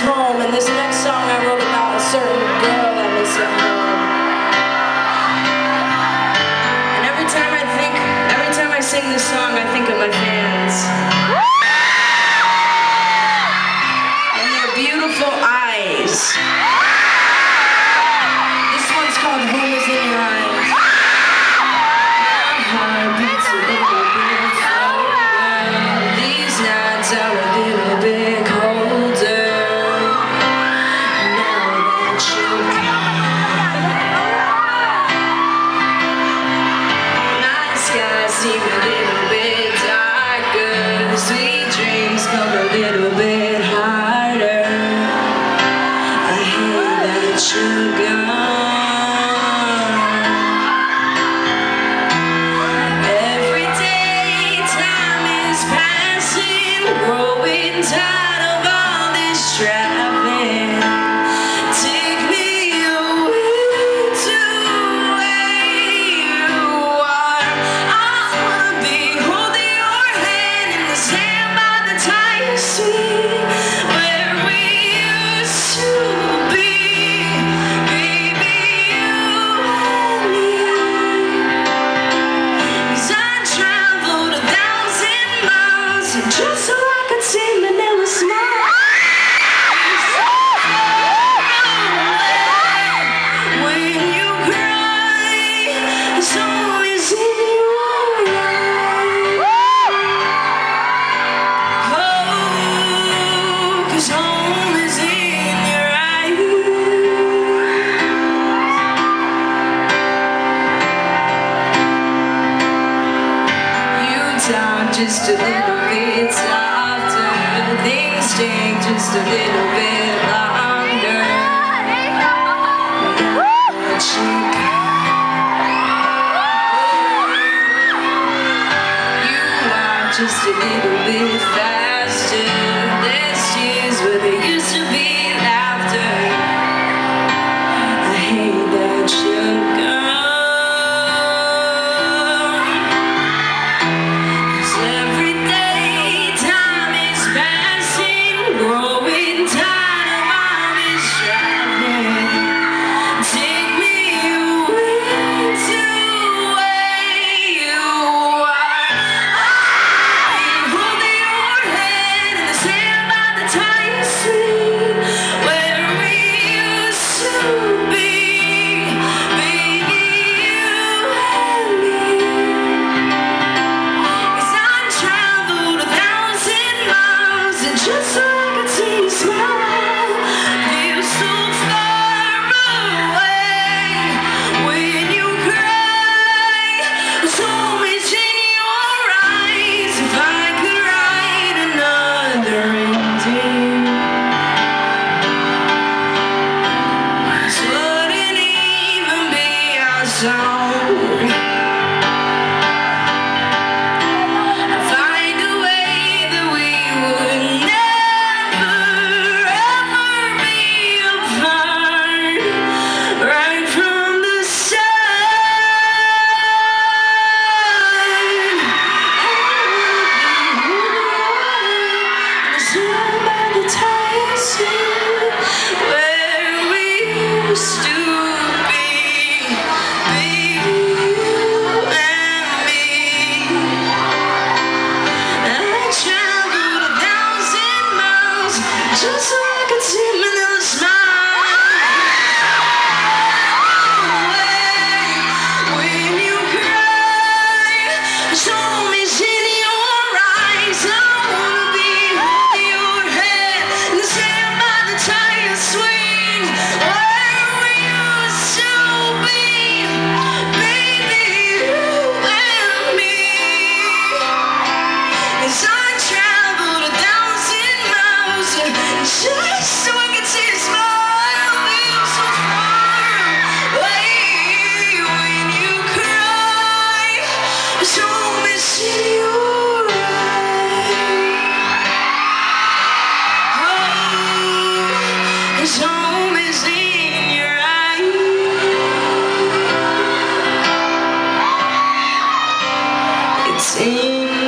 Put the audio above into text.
home, and this next song I wrote about a certain girl I miss at home. And every time I think, every time I sing this song, I think of my fans. A little bit darker. Sweet dreams come a little bit harder. I hate that you're just a little bit softer. Things take just a little bit longer. You are just a little bit faster. Sim.